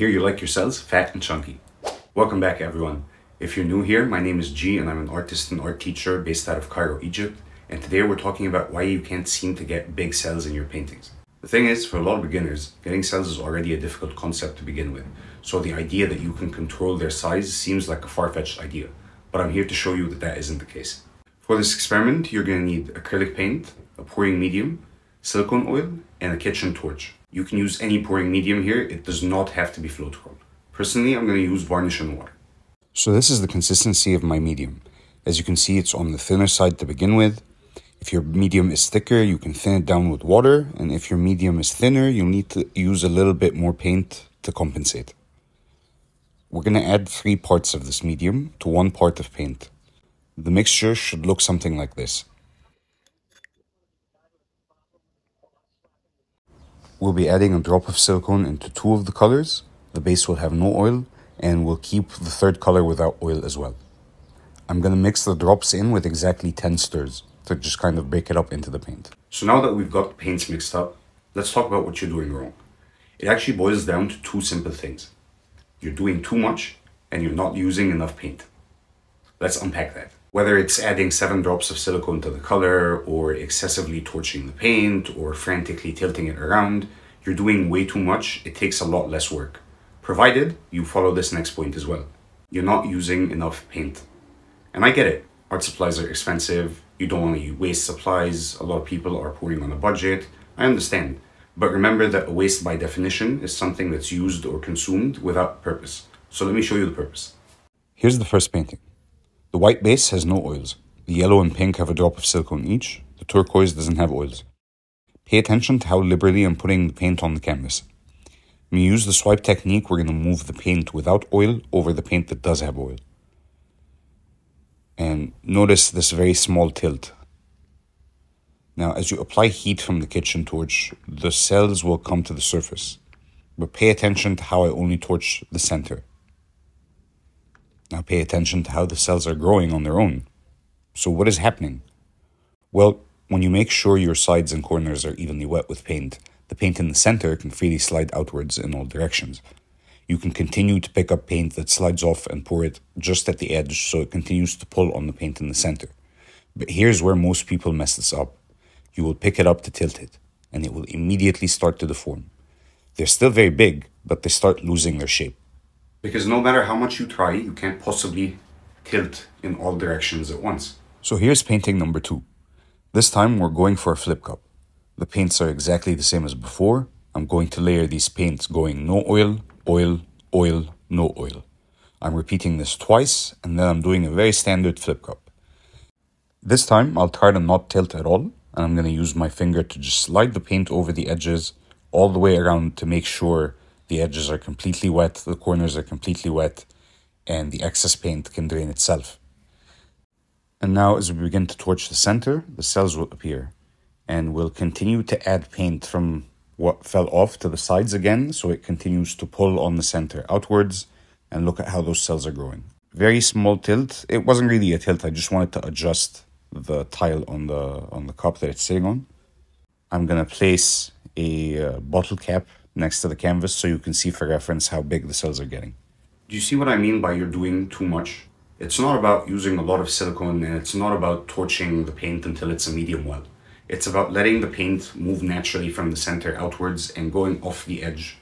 hear you like your cells fat and chunky. Welcome back everyone. If you're new here, my name is Gee and I'm an artist and art teacher based out of Cairo, Egypt. And today we're talking about why you can't seem to get big cells in your paintings. The thing is, for a lot of beginners, getting cells is already a difficult concept to begin with. So the idea that you can control their size seems like a far-fetched idea. But I'm here to show you that that isn't the case. For this experiment, you're going to need acrylic paint, a pouring medium, silicone oil, and a kitchen torch. You can use any pouring medium here, it does not have to be Floetrol. Personally, I'm going to use varnish and water. So this is the consistency of my medium. As you can see, it's on the thinner side to begin with. If your medium is thicker, you can thin it down with water. And if your medium is thinner, you'll need to use a little bit more paint to compensate. We're going to add three parts of this medium to one part of paint. The mixture should look something like this. We'll be adding a drop of silicone into two of the colors. The base will have no oil and we'll keep the third color without oil as well. I'm going to mix the drops in with exactly 10 stirs to just kind of break it up into the paint. So now that we've got the paints mixed up, let's talk about what you're doing wrong. It actually boils down to two simple things. You're doing too much and you're not using enough paint. Let's unpack that. Whether it's adding seven drops of silicone to the color, or excessively torching the paint, or frantically tilting it around, you're doing way too much. It takes a lot less work. Provided you follow this next point as well. You're not using enough paint. And I get it. Art supplies are expensive. You don't want to waste supplies. A lot of people are pouring on a budget. I understand. But remember that a waste by definition is something that's used or consumed without purpose. So let me show you the purpose. Here's the first painting. The white base has no oils. The yellow and pink have a drop of silicone each. The turquoise doesn't have oils. Pay attention to how liberally I'm putting the paint on the canvas. When you use the swipe technique, we're going to move the paint without oil over the paint that does have oil. And notice this very small tilt. Now, as you apply heat from the kitchen torch, the cells will come to the surface. But pay attention to how I only torch the center. Now pay attention to how the cells are growing on their own. So what is happening? Well, when you make sure your sides and corners are evenly wet with paint, the paint in the center can freely slide outwards in all directions. You can continue to pick up paint that slides off and pour it just at the edge so it continues to pull on the paint in the center. But here's where most people mess this up. You will pick it up to tilt it, and it will immediately start to deform. They're still very big, but they start losing their shape. Because no matter how much you try, you can't possibly tilt in all directions at once. So here's painting number two. This time we're going for a flip cup. The paints are exactly the same as before. I'm going to layer these paints going no oil, oil, oil, no oil. I'm repeating this twice and then I'm doing a very standard flip cup. This time I'll try to not tilt at all and I'm going to use my finger to just slide the paint over the edges all the way around to make sure the edges are completely wet, the corners are completely wet, and the excess paint can drain itself. And now as we begin to torch the center, the cells will appear. And we'll continue to add paint from what fell off to the sides again, so it continues to pull on the center outwards, and look at how those cells are growing. Very small tilt. It wasn't really a tilt, I just wanted to adjust the tile on the on the cup that it's sitting on. I'm gonna place a uh, bottle cap next to the canvas so you can see for reference how big the cells are getting. Do you see what I mean by you're doing too much? It's not about using a lot of silicone and it's not about torching the paint until it's a medium well. It's about letting the paint move naturally from the center outwards and going off the edge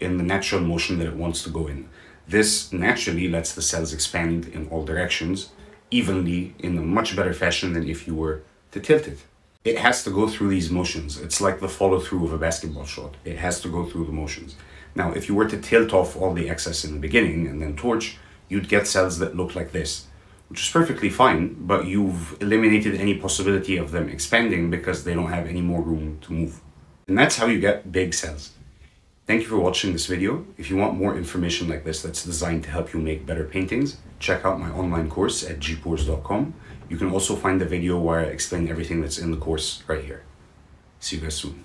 in the natural motion that it wants to go in. This naturally lets the cells expand in all directions evenly in a much better fashion than if you were to tilt it it has to go through these motions. It's like the follow through of a basketball shot. It has to go through the motions. Now, if you were to tilt off all the excess in the beginning and then torch, you'd get cells that look like this, which is perfectly fine, but you've eliminated any possibility of them expanding because they don't have any more room to move. And that's how you get big cells. Thank you for watching this video. If you want more information like this that's designed to help you make better paintings, check out my online course at geepours.com. You can also find the video where I explain everything that's in the course right here. See you guys soon.